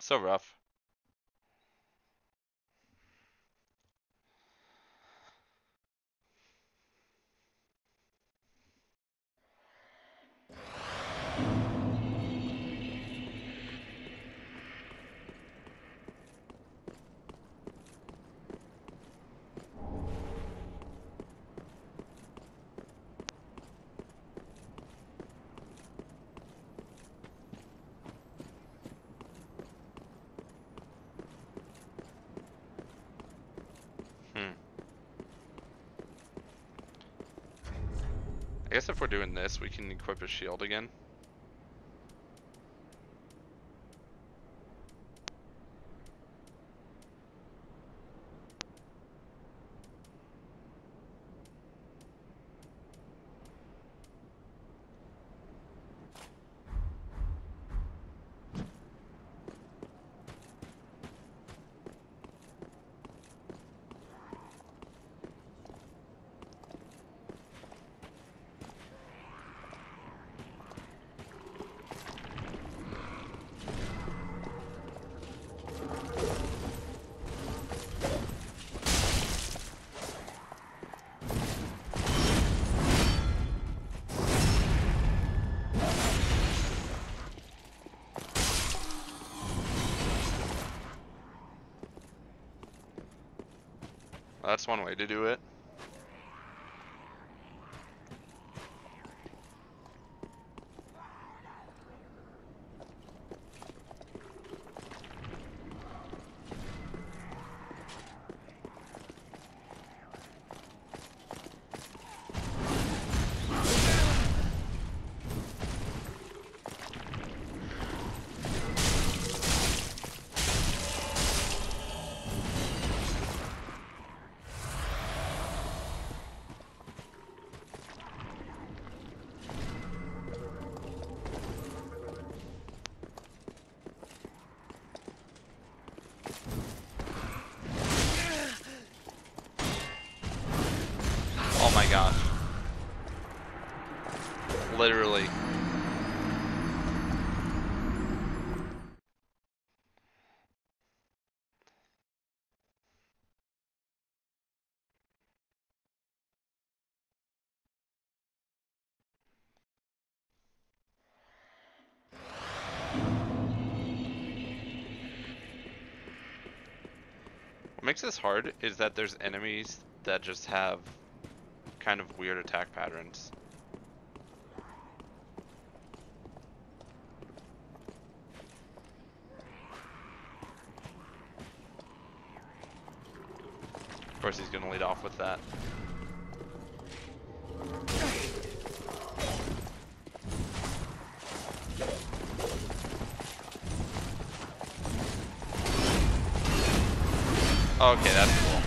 So rough. If we're doing this, we can equip a shield again. That's one way to do it. Oh my gosh. Literally. What makes this hard is that there's enemies that just have kind of weird attack patterns. Course he's gonna lead off with that. Okay, that's cool.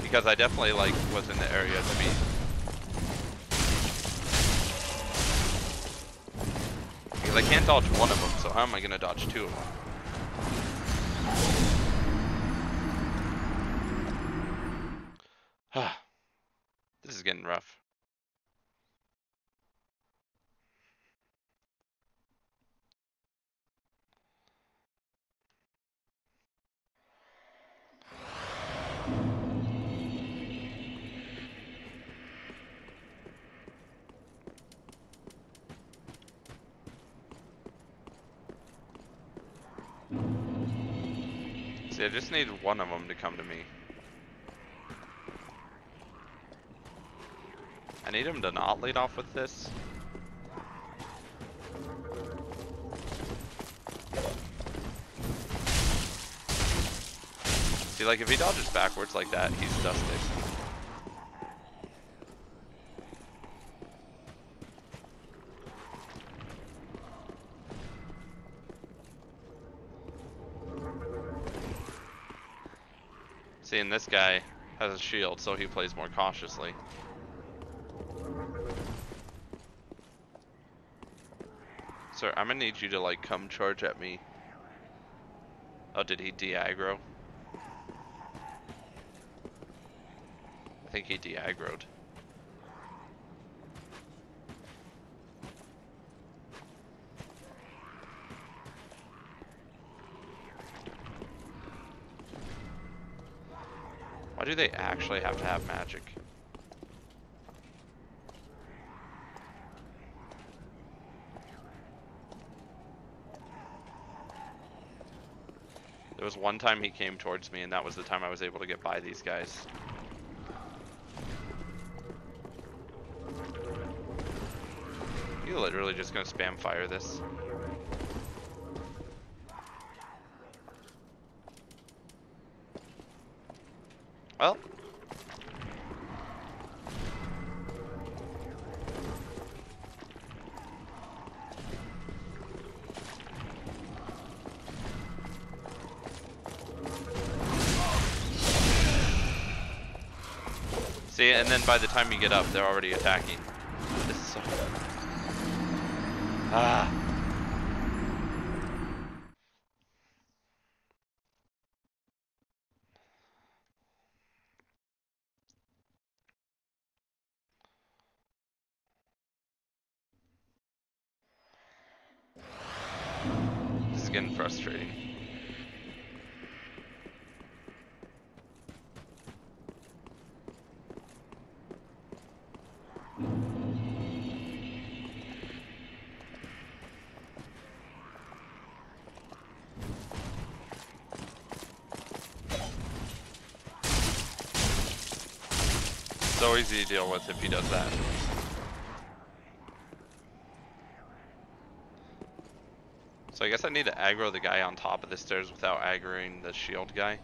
Because I definitely like was in the area to be. Because I can't dodge one of them, so how am I gonna dodge two of them? See, I just need one of them to come to me. I need him to not lead off with this. See, like, if he dodges backwards like that, he's dusted. See, and this guy has a shield, so he plays more cautiously. Sir, I'm gonna need you to, like, come charge at me. Oh, did he de-aggro? I think he de-aggroed. Do they actually have to have magic? There was one time he came towards me and that was the time I was able to get by these guys. You literally just gonna spam fire this. Then by the time you get up, they're already attacking. This is so... Ah. This is getting frustrating. So easy to deal with if he does that. So I guess I need to aggro the guy on top of the stairs without aggroing the shield guy.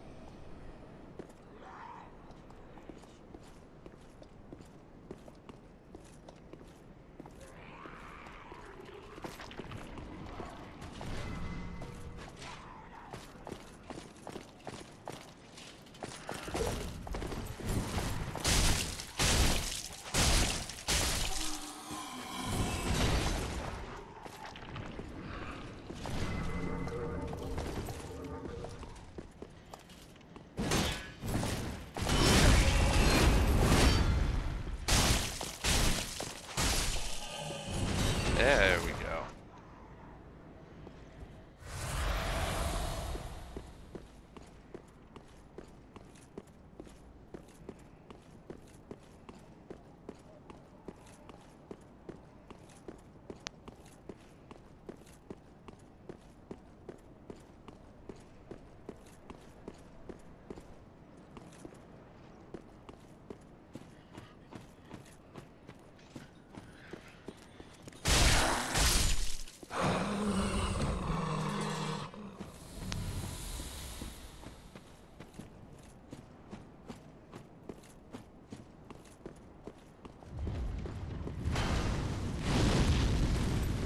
There we go.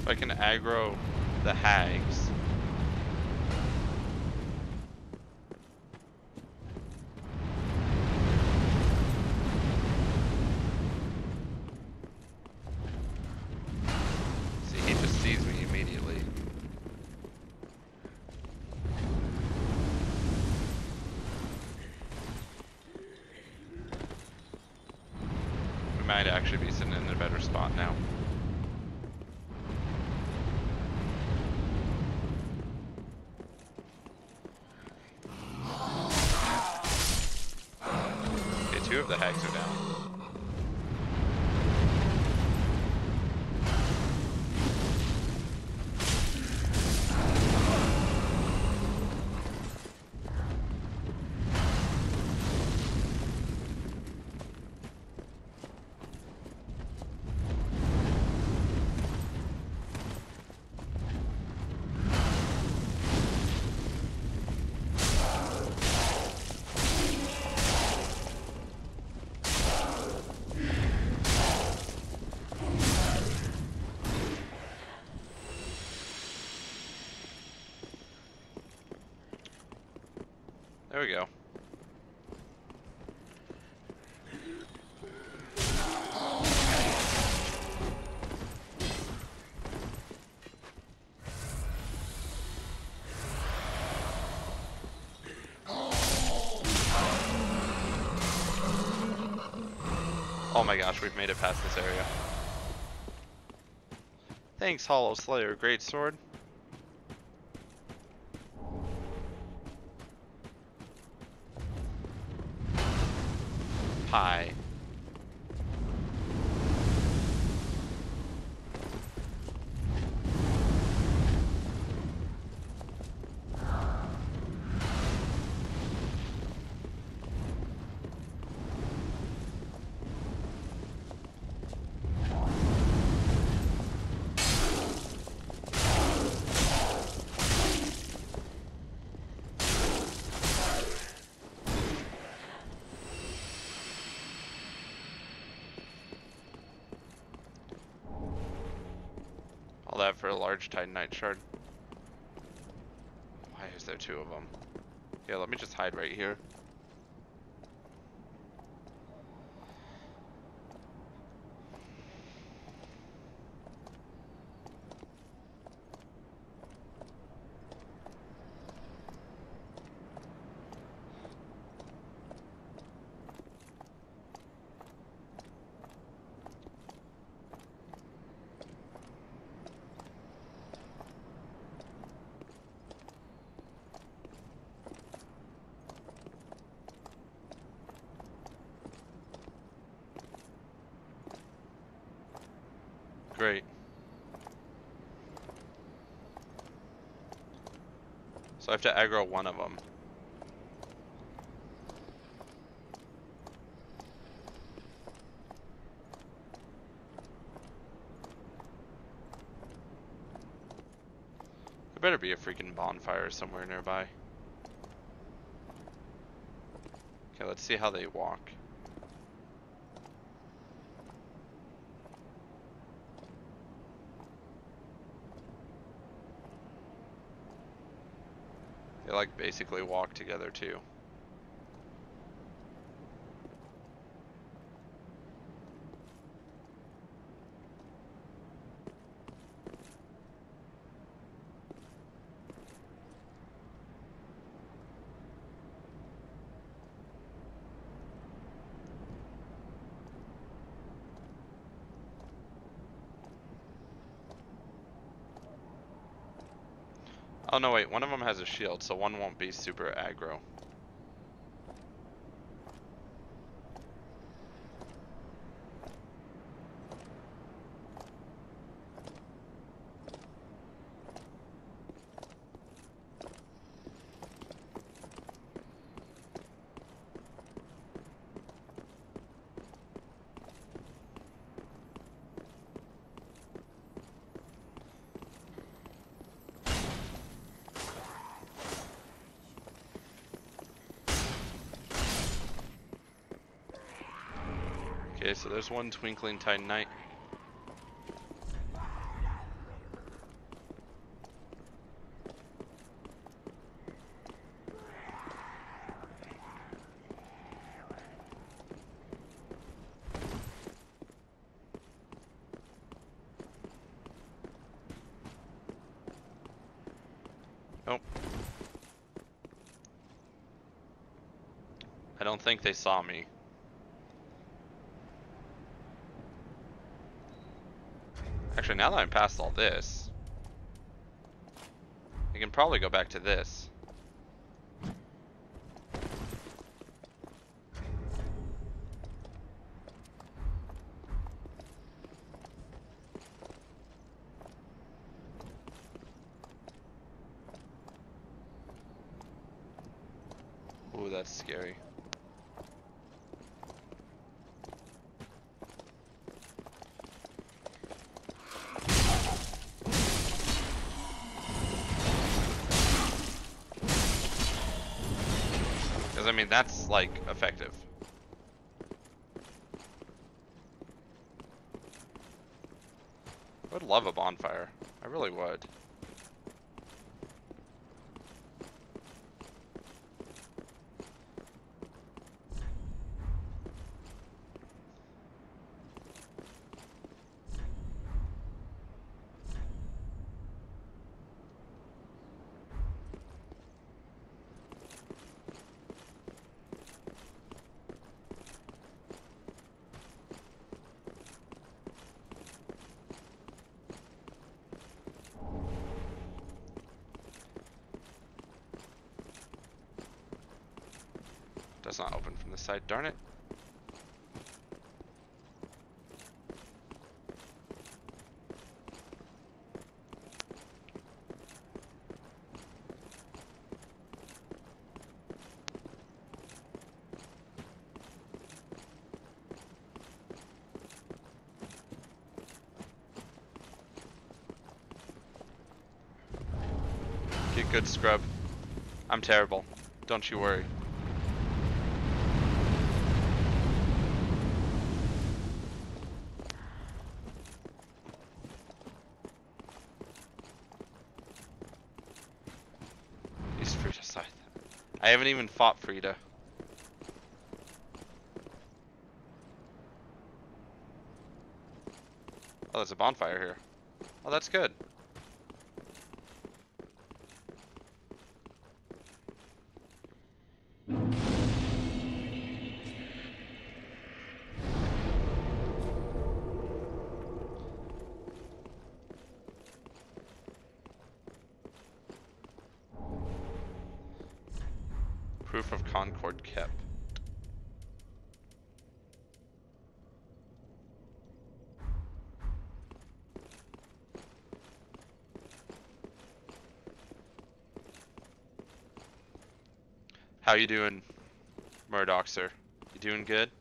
If I can aggro the hags. See, he just sees me immediately. We might actually be sitting in a better spot now. Okay, two of the hags are down. There we go. Oh my gosh, we've made it past this area. Thanks, Hollow Slayer. Great sword. pie. All that for a large Titanite shard. Why is there two of them? Yeah, let me just hide right here. Great. I have to aggro one of them. There better be a freaking bonfire somewhere nearby. Okay, let's see how they walk. They like basically walk together too. Oh no wait, one of them has a shield, so one won't be super aggro. Okay, so there's one twinkling titanite. Nope. Oh. I don't think they saw me. Actually, now that I'm past all this, I can probably go back to this. Ooh, that's scary. Because, I mean, that's, like, effective. does not open from the side, darn it. Get good, scrub. I'm terrible. Don't you worry. Friede? I haven't even fought Friede. Oh, there's a bonfire here. Oh, that's good. How you doing, Murdoch, sir? You doing good?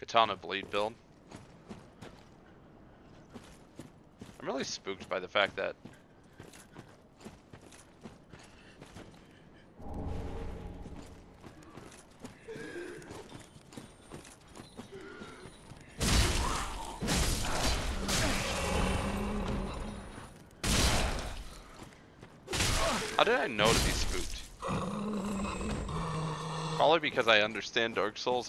Katana Blade build. I'm really spooked by the fact that How did I know to be spooked? Probably because I understand Dark Souls.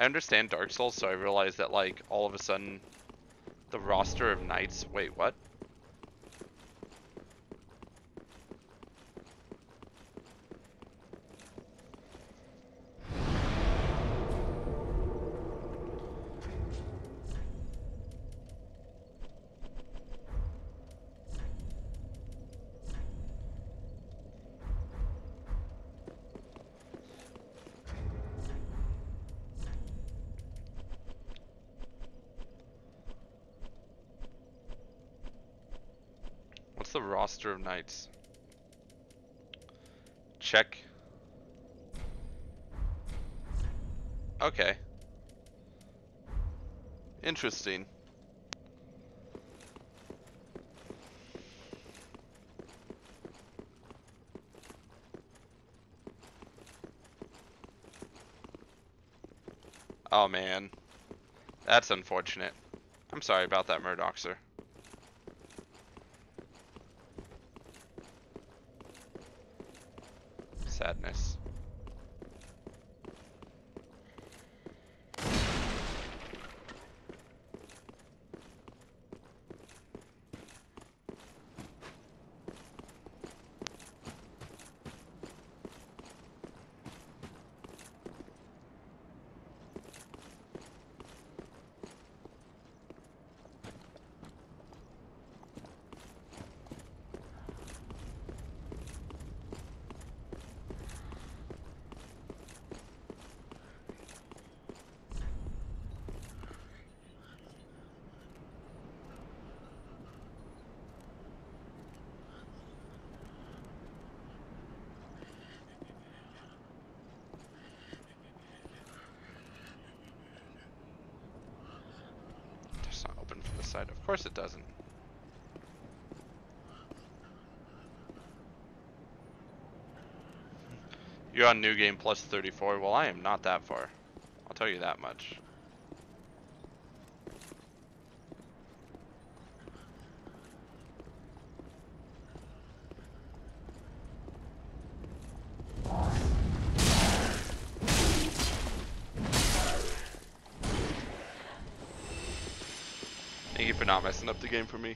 I understand Dark Souls, so I realized that like all of a sudden the roster of knights. Wait, what? What's the roster of knights? Check. Okay. Interesting. Oh man. That's unfortunate. I'm sorry about that, Murdoch, sir. Sadness. It's not open from the side. Of course it doesn't. You're on new game plus 34. Well, I am not that far. I'll tell you that much. Not messing up the game for me.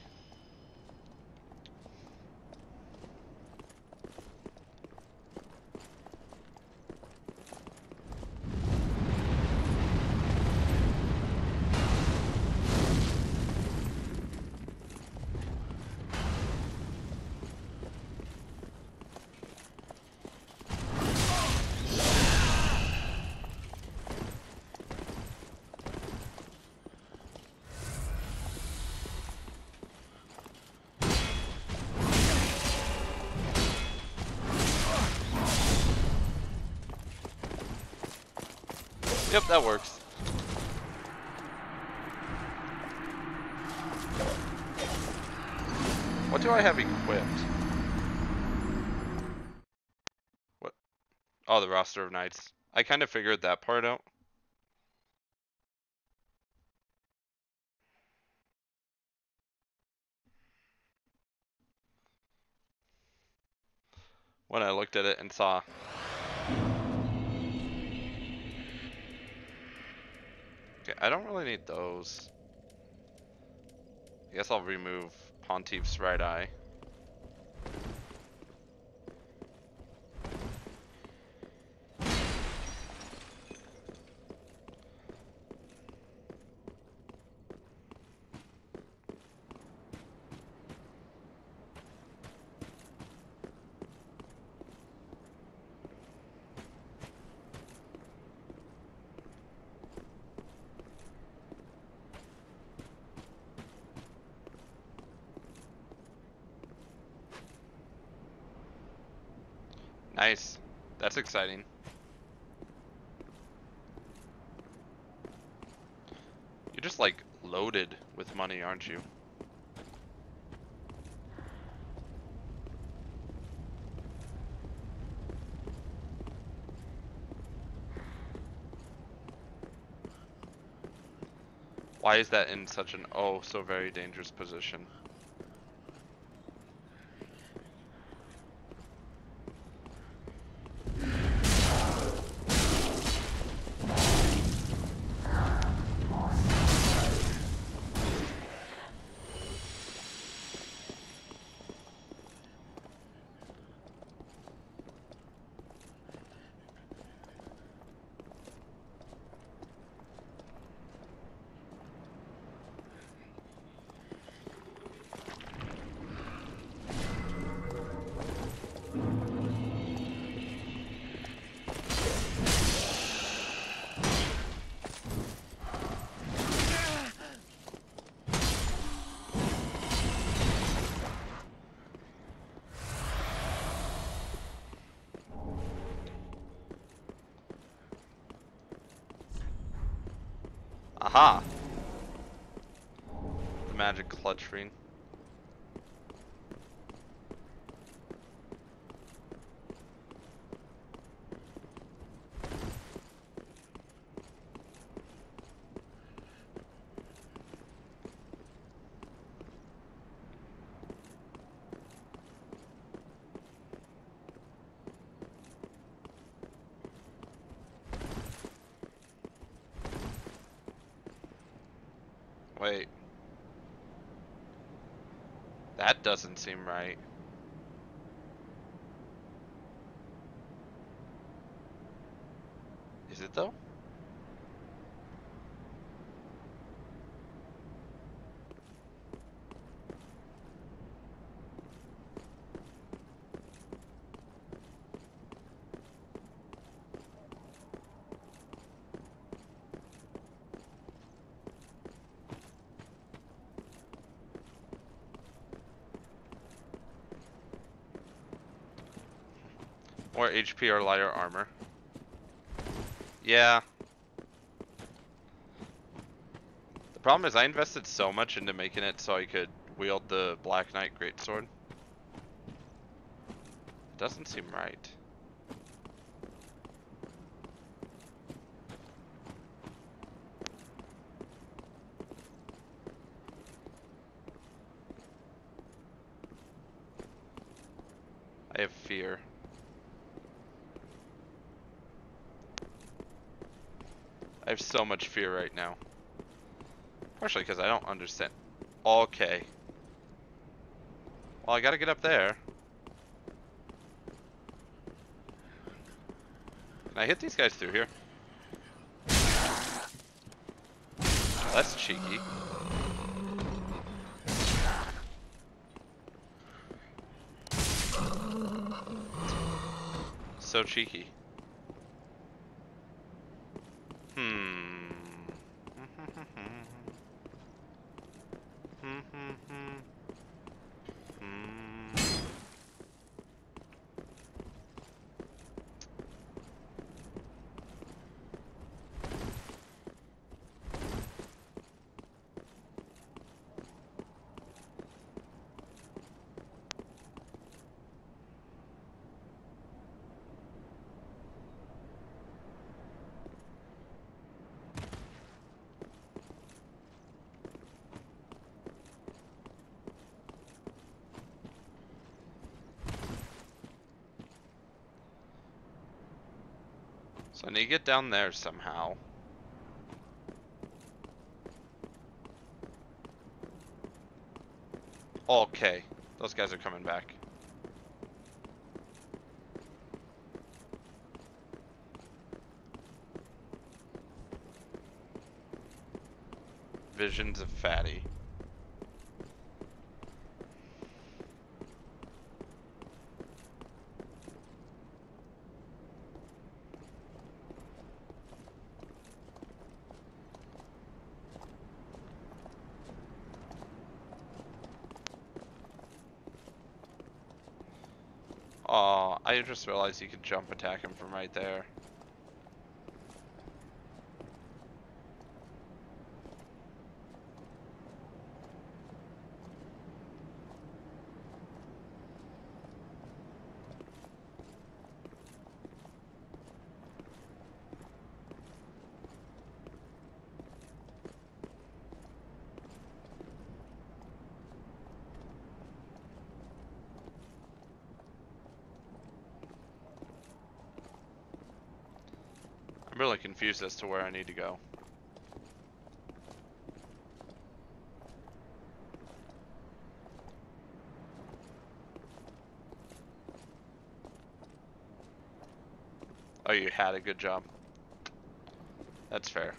Yep, that works. What do I have equipped? What? Oh, the roster of knights. I kind of figured that part out. When I looked at it and saw really need those. I guess I'll remove Pontiff's right eye. Nice. That's exciting. You're just like loaded with money, aren't you? Why is that in such an oh so very dangerous position? Aha! The magic clutch ring. Wait. That doesn't seem right. Is it though? More HP or lighter armor. Yeah. The problem is I invested so much into making it so I could wield the Black Knight Greatsword. Doesn't seem right. I have fear. I have so much fear right now. Partially because I don't understand. Okay. Well, I gotta get up there. Can I hit these guys through here? That's cheeky. So cheeky. Hmm. So I need to get down there somehow. Okay, those guys are coming back. Visions of Fatty. Oh, I just realized you could jump attack him from right there. Really confused as to where I need to go. Oh, you had a good job. That's fair.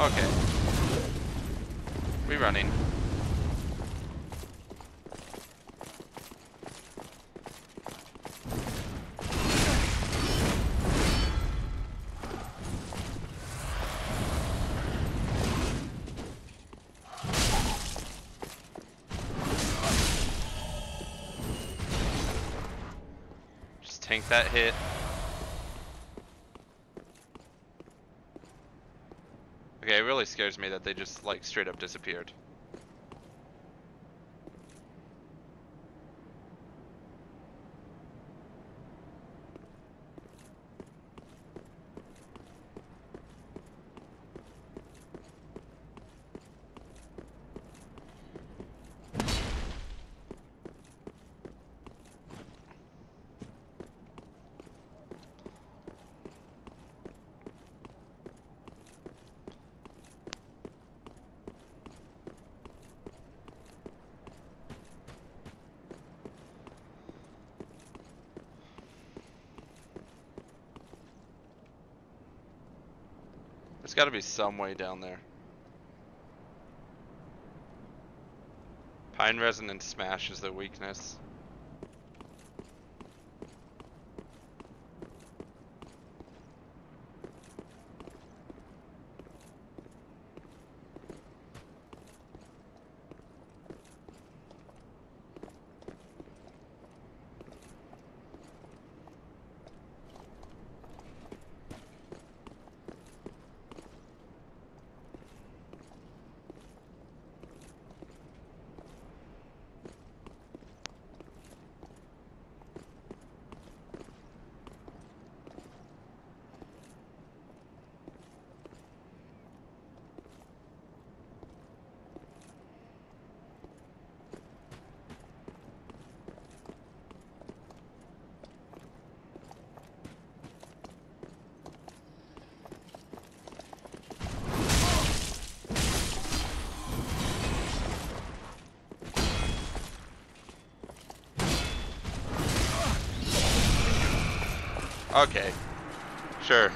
Okay. We running. Just tank that hit. Okay, it really scares me that they just like straight up disappeared. There's got to be some way down there. Pine resonance smash is their weakness. Okay. Sure.